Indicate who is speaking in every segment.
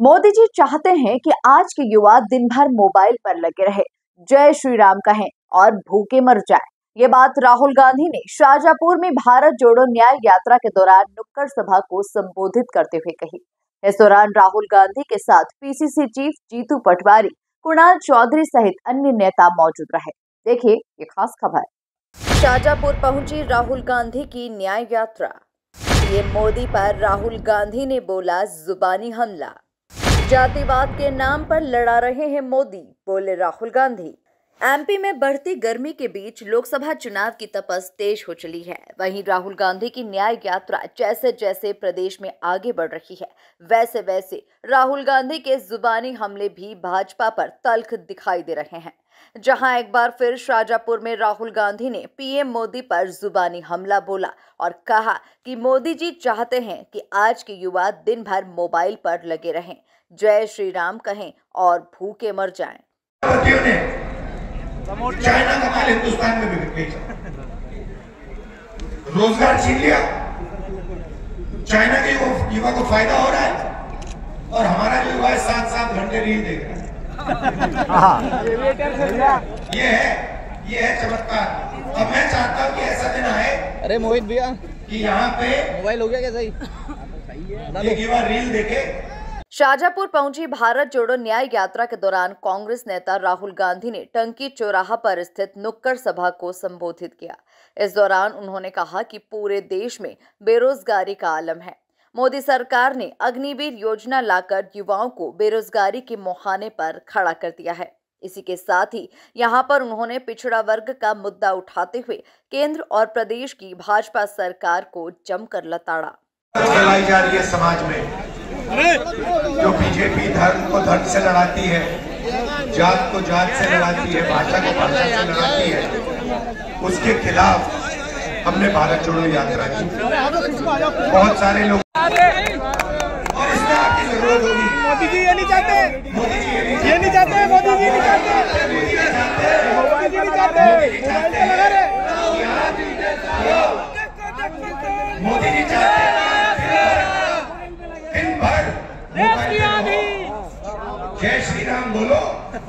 Speaker 1: मोदी जी चाहते हैं कि आज के युवा दिन भर मोबाइल पर लगे रहे। जय श्री राम कहें और भूखे मर जाए। ये बात राहुल गांधी ने शाहजहापुर में भारत जोड़ो न्याय यात्रा के दौरान नुक्कड़ सभा को संबोधित करते हुए कही। इस दौरान राहुल गांधी के साथ पीसीसी चीफ जीतू पटवारी, कुणाल चौधरी सहित अन्य नेता मौजूद रहे। देखिए ये खास खबर। शाहजहापुर पहुँची राहुल गांधी की न्याय यात्रा। पीएम मोदी पर राहुल गांधी ने बोला जुबानी हमला। जातिवाद के नाम पर लड़ा रहे हैं मोदी बोले राहुल गांधी। एमपी में बढ़ती गर्मी के बीच लोकसभा चुनाव की तपस तेज हो चली है। वहीं राहुल गांधी की न्याय यात्रा जैसे जैसे प्रदेश में आगे बढ़ रही है, वैसे वैसे राहुल गांधी के जुबानी हमले भी भाजपा पर तल्ख दिखाई दे रहे हैं। जहाँ एक बार फिर शाहजहापुर में राहुल गांधी ने पीएम मोदी पर जुबानी हमला बोला और कहा कि मोदी जी चाहते हैं कि आज के युवा दिन भर मोबाइल पर लगे रहें। जय श्री राम कहें और भूखे मर जाएँ।
Speaker 2: चाइना का माल हिंदुस्तान में भी बेचा रोज़गार छीन लिया। चाइना के युवा को फ़ायदा हो रहा है और हमारा जो युवा है सात सात घंटे रील देख रहा है। ये है ये है चमत्कार। अब मैं चाहता हूँ कि ऐसा दिन आए
Speaker 3: अरे मोहित भैया।
Speaker 2: कि यहाँ पे
Speaker 3: मोबाइल हो गया क्या सही?
Speaker 2: एक युवा रील देखे
Speaker 1: शाहजहापुर पहुँची भारत जोड़ो न्याय यात्रा के दौरान कांग्रेस नेता राहुल गांधी ने टंकी चौराहा पर स्थित नुक्कड़ सभा को संबोधित किया। इस दौरान उन्होंने कहा कि पूरे देश में बेरोजगारी का आलम है। मोदी सरकार ने अग्निवीर योजना लाकर युवाओं को बेरोजगारी के मुहाने पर खड़ा कर दिया है। इसी के साथ ही यहाँ पर उन्होंने पिछड़ा वर्ग का मुद्दा उठाते हुए केंद्र और प्रदेश की भाजपा सरकार को जमकर लताड़ा।
Speaker 2: समाज में जो बीजेपी धर्म को धर्म से लड़ाती है जात को जात से लड़ाती है भाषा को भाषा से लड़ाती है उसके खिलाफ हमने भारत जोड़ो यात्रा की बहुत सारे लोग और इसमें आपकी ज़रूरत होगी।
Speaker 3: मोदी जी ये नहीं चाहते।
Speaker 2: मोदी जी ये
Speaker 3: ये नहीं चाहते। मोदी जी नहीं चाहते
Speaker 2: मोदी जी चाहते
Speaker 3: मोदी जी नहीं चाहते मोबाइल पे लगा रहे
Speaker 2: मोदी जी चाहते दिन भर मोबाइल पे रहो। जय श्री राम बोलो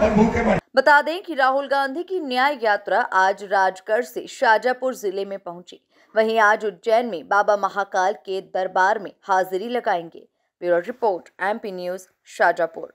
Speaker 2: और भूखे मर
Speaker 1: बता दें कि राहुल गांधी की न्याय यात्रा आज राजगढ़ से शाजापुर ज़िले में पहुँची। वहीं आज उज्जैन में बाबा महाकाल के दरबार में हाजिरी लगाएँगे। Bureau report, MP news, Shajapur.